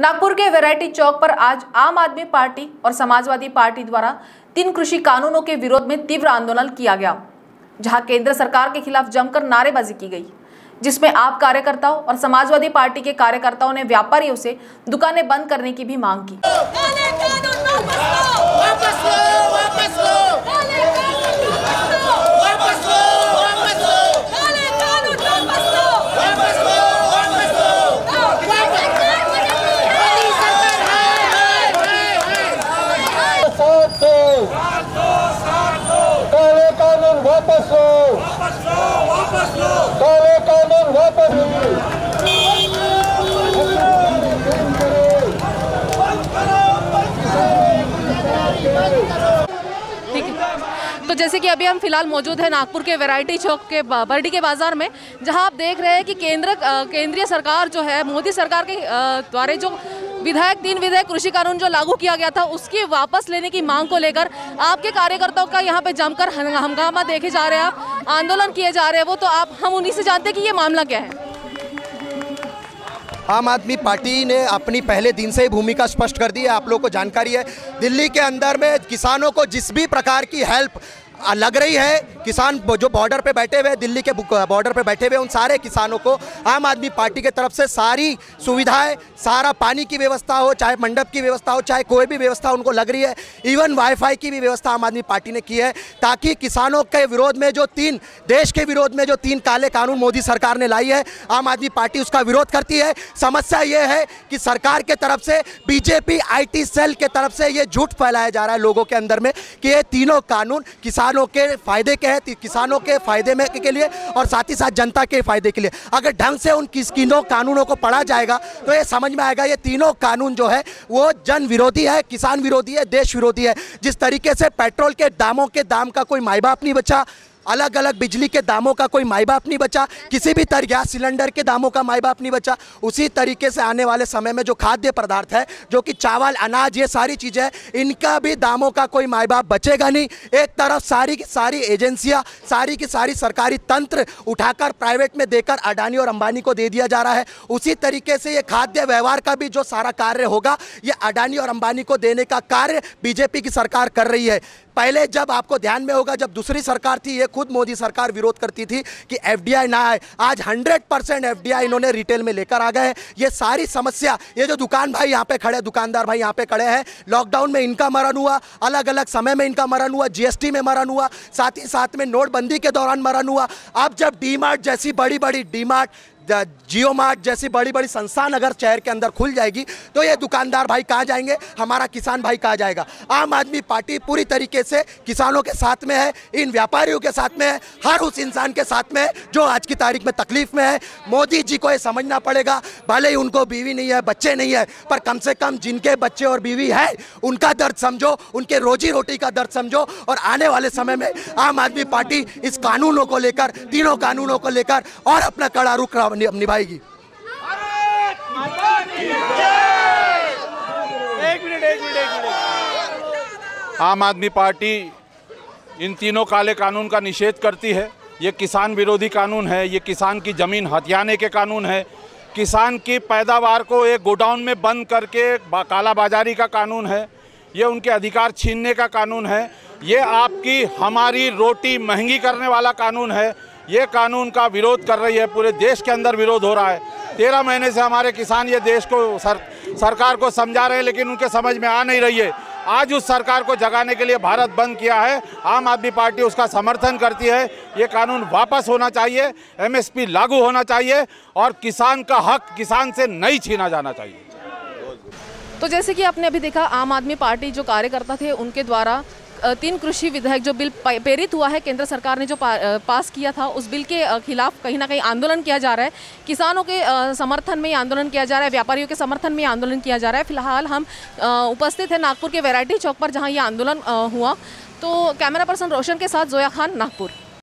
नागपुर के वैरायटी चौक पर आज आम आदमी पार्टी और समाजवादी पार्टी द्वारा तीन कृषि कानूनों के विरोध में तीव्र आंदोलन किया गया, जहाँ केंद्र सरकार के खिलाफ जमकर नारेबाजी की गई, जिसमें आप कार्यकर्ताओं और समाजवादी पार्टी के कार्यकर्ताओं ने व्यापारियों से दुकानें बंद करने की भी मांग की काले कानून वापस लो वापस लो वापस लो वापस लो काले कानून वापस लो वापस लो वापस लो साथ दो काले कानून वापस लो काले कानून वापस लो ठीक है। तो जैसे कि अभी हम फ़िलहाल मौजूद हैं नागपुर के वैरायटी चौक के बर्डी के बाज़ार में जहाँ आप देख रहे हैं कि केंद्र केंद्रीय सरकार जो है मोदी सरकार के द्वारा जो विधायक, तीन विधेयक कृषि कानून जो लागू किया गया था, उसकी वापस लेने की मांग को लेकर आपके कार्यकर्ताओं का यहाँ पे जमकर हंगामा देखे जा रहे हैं आप आंदोलन किए जा रहे हैं वो तो आप, हम उन्हीं से जानते हैं कि ये मामला क्या है। आम आदमी पार्टी ने अपनी पहले दिन से ही भूमिका स्पष्ट कर दी है, आप लोगों को जानकारी है। दिल्ली के अंदर में किसानों को जिस भी प्रकार की हेल्प लग रही है, किसान जो बॉर्डर पे बैठे हुए दिल्ली के बॉर्डर पे बैठे हुए उन सारे किसानों को, आम आदमी पार्टी के तरफ़ से सारी सुविधाएँ, सारा पानी की व्यवस्था हो, चाहे मंडप की व्यवस्था हो, चाहे कोई भी व्यवस्था उनको लग रही है इवन वाईफाई की भी व्यवस्था आम आदमी पार्टी ने की है, ताकि किसानों के विरोध में जो तीन, देश के विरोध में जो तीन काले कानून मोदी सरकार ने लाई है, आम आदमी पार्टी उसका विरोध करती है। समस्या ये है कि सरकार के तरफ़ से बीजेपी आईटी सेल के तरफ़ से ये झूठ फैलाया जा रहा है लोगों के अंदर में, कि ये तीनों कानून किसानों के फ़ायदे के हैं किसानों के फ़ायदे में के लिए और साथ ही साथ जनता के फ़ायदे के लिए। अगर ढंग से उन किस तीनों कानूनों को पढ़ा जाएगा तो ये समझ में आएगा, ये तीनों कानून जो है, वो जन विरोधी है, किसान विरोधी है, देश विरोधी है। जिस तरीके से पेट्रोल के दामों के दाम का कोई माई बाप नहीं बचा अलग अलग बिजली के दामों का कोई माई बाप नहीं बचा, किसी भी तरह गैस सिलेंडर के दामों का माई बाप नहीं बचा। उसी तरीके से आने वाले समय में जो खाद्य पदार्थ है, जो कि चावल, अनाज, ये सारी चीज़ें इनका भी दामों का कोई माई बाप बचेगा नहीं। एक तरफ़ सारी की सारी एजेंसियाँ, सारी की सारी सरकारी तंत्र उठाकर प्राइवेट में देकर अडानी और अंबानी को दे दिया जा रहा है। उसी तरीके से ये खाद्य व्यवहार का भी जो सारा कार्य होगा, ये अडानी और अंबानी को देने का कार्य बीजेपी की सरकार कर रही है। पहले जब आपको ध्यान में होगा, जब दूसरी सरकार थी, ये खुद मोदी सरकार विरोध करती थी कि एफडीआई ना आए। आज 100 परसेंट एफ़ इन्होंने रिटेल में लेकर आ गए ये सारी समस्या, ये जो दुकान भाई यहाँ पे खड़े दुकानदार भाई यहाँ पे खड़े हैं लॉकडाउन में इनका मरण हुआ अलग अलग समय में इनका मरण हुआ जीएसटी में मरण हुआ, साथ ही साथ में नोटबंदी के दौरान मरण हुआ। अब जब डी जैसी बड़ी बड़ी डी जियो मार्ट जैसी बड़ी बड़ी संस्थान अगर शहर के अंदर खुल जाएगी तो ये दुकानदार भाई कहाँ जाएँगे? हमारा किसान भाई कहाँ जाएगा? आम आदमी पार्टी पूरी तरीके से किसानों के साथ में है, इन व्यापारियों के साथ में है, हर उस इंसान के साथ में है, जो आज की तारीख में तकलीफ़ में है। मोदी जी को ये समझना पड़ेगा, भले ही उनको बीवी नहीं है, बच्चे नहीं है, पर कम से कम जिनके बच्चे और बीवी है, उनका दर्द समझो, उनके रोजी रोटी का दर्द समझो, और आने वाले समय में आम आदमी पार्टी इस कानूनों को लेकर, तीनों कानूनों को लेकर और अपना कड़ा रुख निभाएगी आम आदमी पार्टी इन तीनों काले कानून का निषेध करती है। ये किसान विरोधी कानून है, ये किसान की ज़मीन हथियाने के कानून है। किसान की पैदावार को एक गोडाउन में बंद करके बा- कालाबाजारी का कानून है। ये उनके अधिकार छीनने का कानून है। ये आपकी हमारी रोटी महँगी करने वाला कानून है। ये कानून का विरोध कर रही है पूरे देश के अंदर विरोध हो रहा है। तेरह महीने से हमारे किसान ये देश को सर, सरकार को समझा रहे हैं लेकिन उनके समझ में आ नहीं रही है। आज उस सरकार को जगाने के लिए भारत बंद किया है आम आदमी पार्टी उसका समर्थन करती है। ये कानून वापस होना चाहिए एमएसपी लागू होना चाहिए और किसान का हक किसान से नहीं छीना जाना चाहिए। तो जैसे कि आपने अभी देखा आम आदमी पार्टी जो कार्यकर्ता थे उनके द्वारा तीन कृषि विधेयक जो बिल प्रेरित हुआ है केंद्र सरकार ने जो पा, पास किया था उस बिल के खिलाफ कहीं ना कहीं आंदोलन किया जा रहा है। किसानों के समर्थन में आंदोलन किया जा रहा है व्यापारियों के समर्थन में आंदोलन किया जा रहा है। फ़िलहाल हम उपस्थित हैं नागपुर के वैरायटी चौक पर जहाँ ये आंदोलन हुआ। तो कैमरा पर्सन रोशन के साथ जोया खान नागपुर।